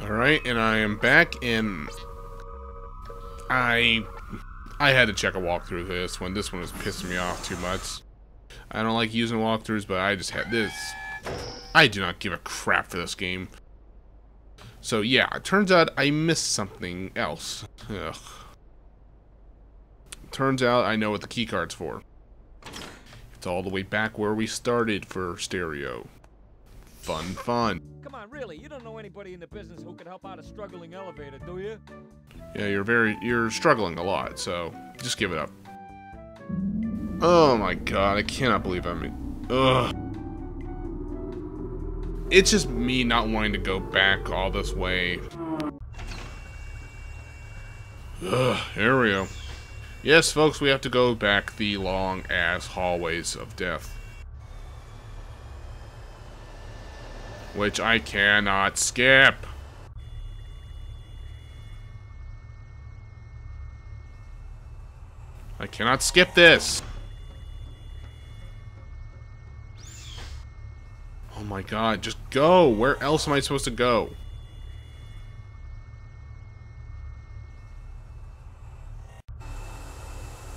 Alright, and I am back, and I I had to check a walkthrough this one. This one was pissing me off too much. I don't like using walkthroughs, but I just had this. I do not give a crap for this game. So yeah, it turns out I missed something else. Ugh. Turns out I know what the keycard's for. It's all the way back where we started for stereo. Fun, fun. Come on, really? You don't know anybody in the business who could help out a struggling elevator, do you? Yeah, you're very you're struggling a lot, so just give it up. Oh my god, I cannot believe I'm Ugh. It's just me not wanting to go back all this way. Ugh, here we go. Yes, folks, we have to go back the long ass hallways of death. Which I cannot skip. I cannot skip this. Oh my god, just go. Where else am I supposed to go?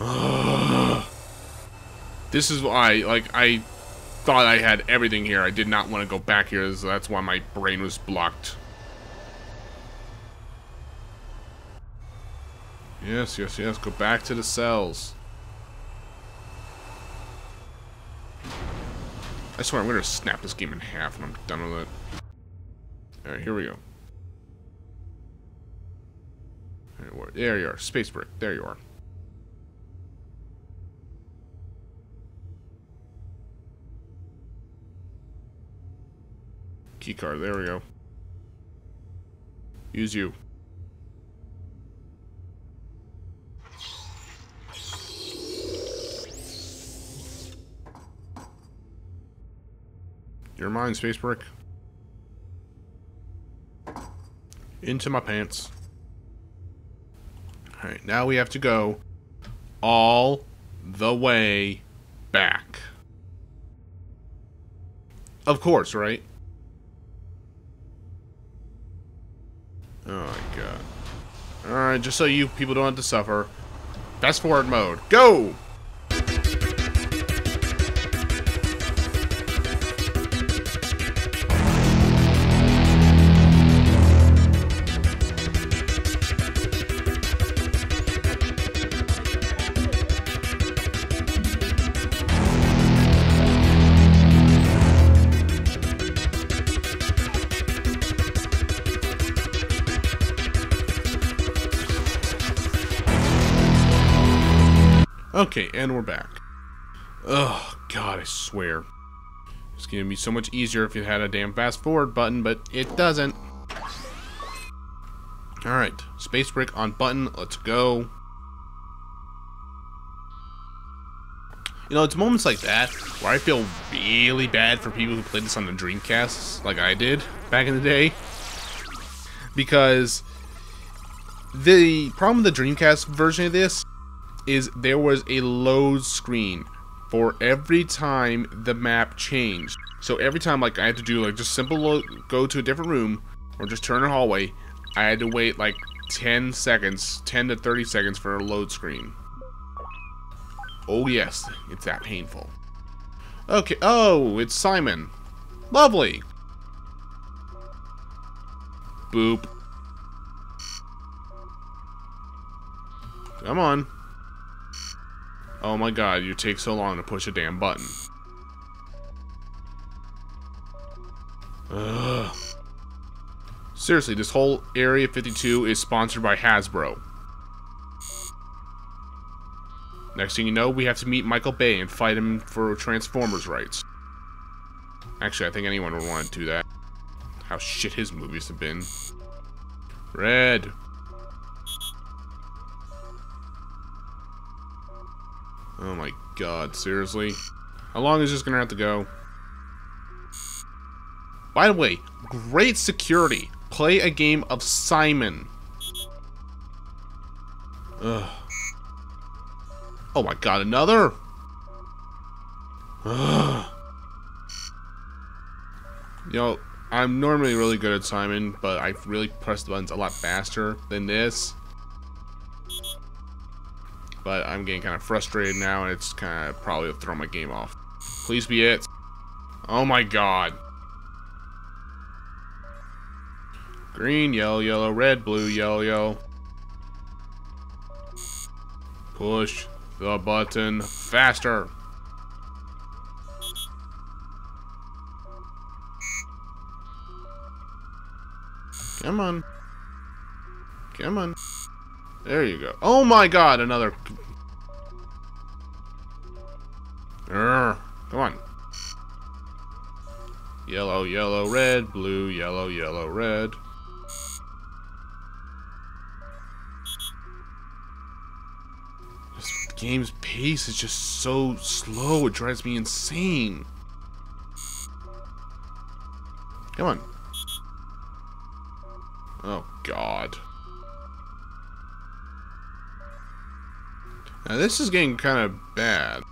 this is why, like, I thought I had everything here. I did not want to go back here, so that's why my brain was blocked. Yes, yes, yes. Go back to the cells. I swear, I'm going to snap this game in half and I'm done with it. Alright, here we go. There you are. Space brick. There you are. Keycard. There we go. Use you. You're mine, Space Brick. Into my pants. Alright, now we have to go all the way back. Of course, right? Oh my god. Alright, just so you people don't have to suffer. Fast forward mode. Go! Okay, and we're back. Oh, God, I swear. It's gonna be so much easier if it had a damn fast forward button, but it doesn't. Alright, space brick on button, let's go. You know, it's moments like that where I feel really bad for people who played this on the Dreamcast, like I did back in the day. Because the problem with the Dreamcast version of this is there was a load screen for every time the map changed. So every time like I had to do like just simple go to a different room or just turn a hallway, I had to wait like 10 seconds, 10 to 30 seconds for a load screen. Oh yes, it's that painful. Okay, oh, it's Simon. Lovely. Boop. Come on. Oh my god, you take so long to push a damn button. Ugh. Seriously, this whole Area 52 is sponsored by Hasbro. Next thing you know, we have to meet Michael Bay and fight him for Transformers rights. Actually, I think anyone would want to do that. How shit his movies have been. Red. Oh my god, seriously? How long is this gonna have to go? By the way, great security. Play a game of Simon. Ugh. Oh my god, another? Ugh. You know, I'm normally really good at Simon, but I really press the buttons a lot faster than this. But I'm getting kind of frustrated now, and it's kind of probably throw my game off. Please be it. Oh my god. Green, yellow, yellow, red, blue, yellow, yellow. Push the button faster. Come on. Come on. There you go. Oh my god, another... Urgh. Come on. Yellow, yellow, red, blue, yellow, yellow, red. This game's pace is just so slow, it drives me insane. Come on. Oh, God. Now, this is getting kind of bad.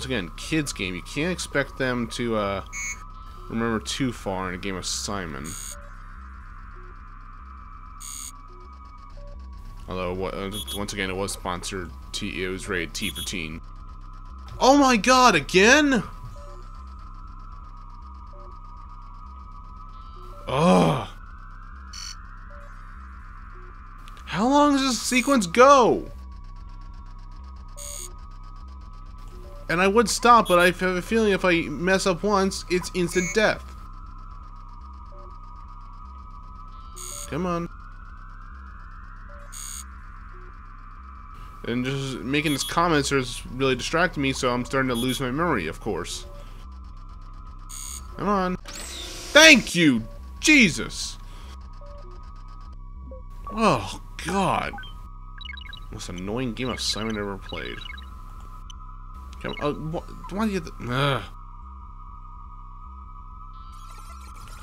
Once again, kids game. You can't expect them to uh, remember too far in a game of Simon. Although, uh, once again, it was sponsored. T it was rated T for teen. Oh my god, again? Ugh. How long does this sequence go? And I would stop, but I have a feeling if I mess up once, it's instant death. Come on. And just making these comments is really distracting me, so I'm starting to lose my memory, of course. Come on. Thank you! Jesus! Oh, God. Most annoying game of Simon ever played. Come on. Uh, wh why do you... Ugh.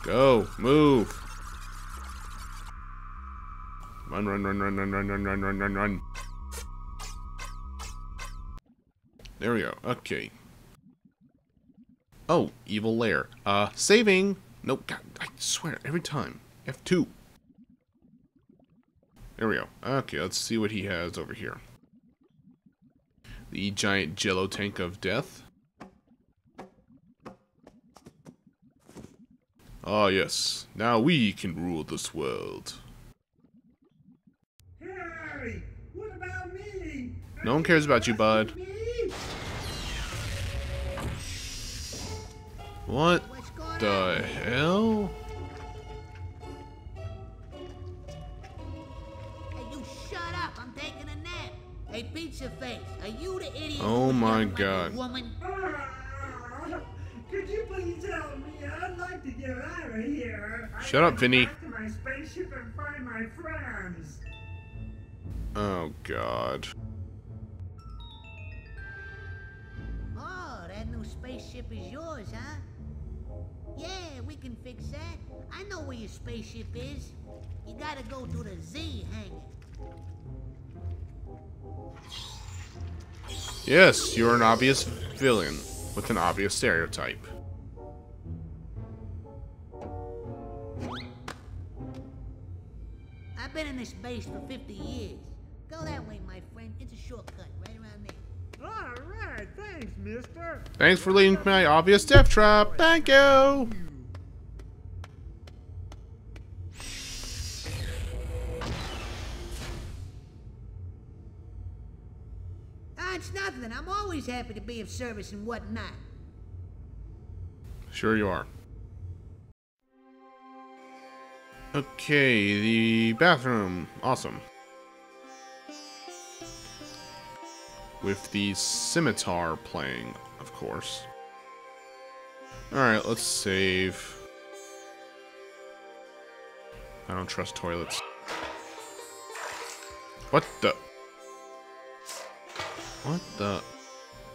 Go. Move. Run, run, run, run, run, run, run, run, run, run, run. There we go. Okay. Oh, evil lair. Uh, saving. Nope. God, I swear, every time. F2. There we go. Okay, let's see what he has over here. The giant jello tank of death. Ah, yes. Now we can rule this world. Hey, what about me? No one cares about you, bud. What the hell? Hey, pizza face, are you the idiot? Oh my yelled like a God. Woman? Could you please help me? I'd like to get out of here. I Shut up, Vinny. back to my spaceship and find my friends. Oh, God. Oh, that new spaceship is yours, huh? Yeah, we can fix that. I know where your spaceship is. You gotta go to the Z hangar. Yes, you're an obvious villain with an obvious stereotype. I've been in this base for 50 years. Go that way, my friend. It's a shortcut right around there. All right, thanks, mister. Thanks for leading my obvious death trap. Thank you. Happy to be of service and whatnot. Sure you are. Okay, the bathroom. Awesome. With the scimitar playing, of course. Alright, let's save. I don't trust toilets. What the? What the?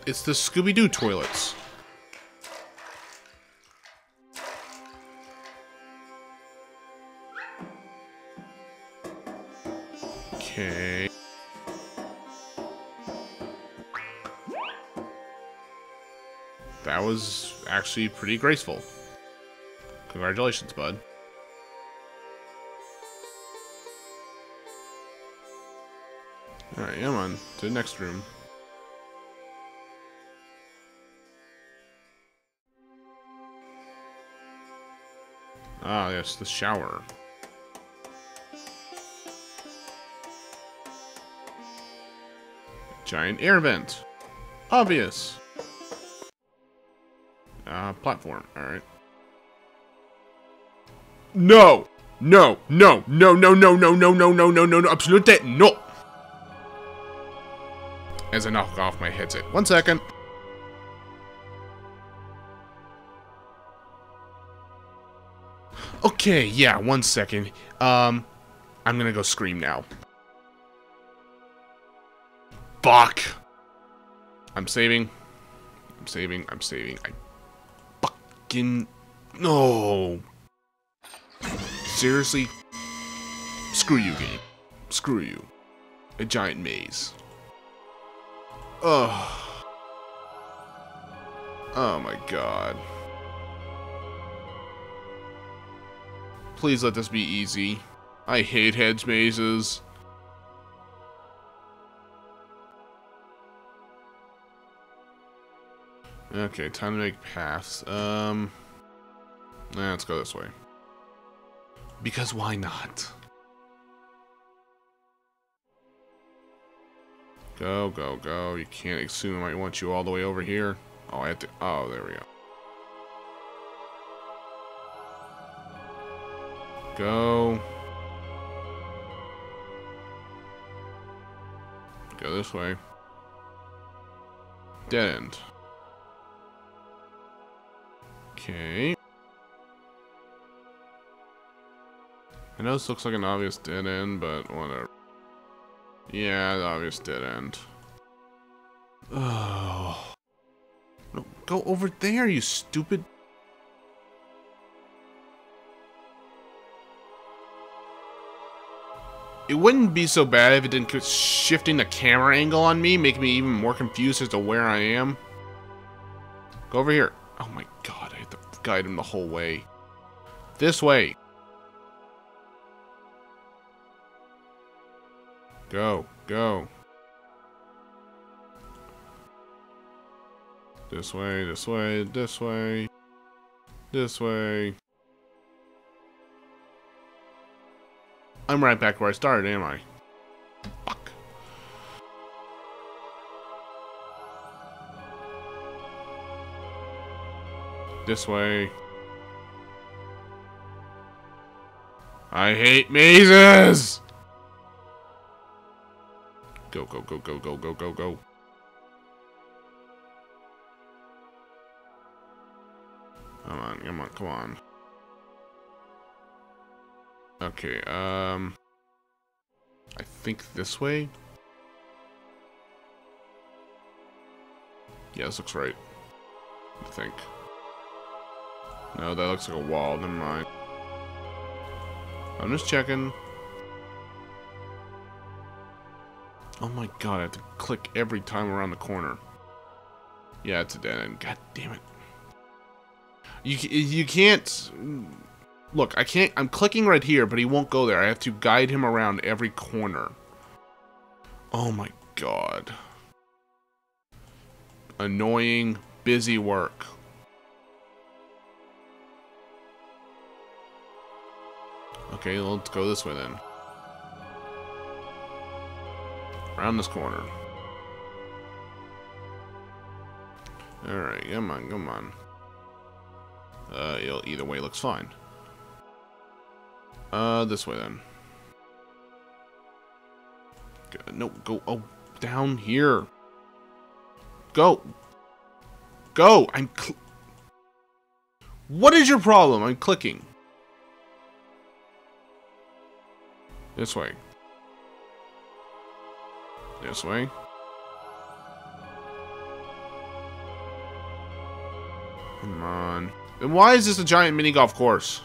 It's the Scooby-Doo toilets. Okay. That was actually pretty graceful. Congratulations, bud. Alright, yeah, on to the next room. Ah, yes, the shower. Giant air vent. Obvious. Uh, platform. Alright. No! No! No! No! No! No! No! No! No! No! No! No! No! Absolute no! As I knock off my headset. One second. Okay, yeah, one second. Um, I'm gonna go scream now. Fuck! I'm saving. I'm saving. I'm saving. I fucking... No! Seriously? Screw you, game. Screw you. A giant maze. Ugh. Oh my god. Please let this be easy. I hate hedge mazes. Okay, time to make paths. Um, let's go this way. Because why not? Go, go, go. You can't assume I want you all the way over here. Oh, I have to... Oh, there we go. Go. Go this way. Dead end. Okay. I know this looks like an obvious dead end, but whatever. Yeah, the obvious dead end. Oh. No, go over there, you stupid. It wouldn't be so bad if it didn't keep shifting the camera angle on me, making me even more confused as to where I am. Go over here. Oh my god, I have to guide him the whole way. This way. Go, go. This way, this way, this way. This way. I'm right back where I started, am I? Fuck. This way. I hate mazes! Go, go, go, go, go, go, go, go. Come on, come on, come on. Okay, um... I think this way? Yeah, this looks right. I think. No, that looks like a wall. Never mind. I'm just checking. Oh my god, I have to click every time around the corner. Yeah, it's a dead end. God damn it. You, you can't... Look, I can't... I'm clicking right here, but he won't go there. I have to guide him around every corner. Oh my god. Annoying, busy work. Okay, let's go this way then. Around this corner. Alright, come on, come on. Uh, either way looks fine. Uh, this way then. No, go, oh, down here. Go. Go, I'm What is your problem? I'm clicking. This way. This way. Come on. Then why is this a giant mini golf course?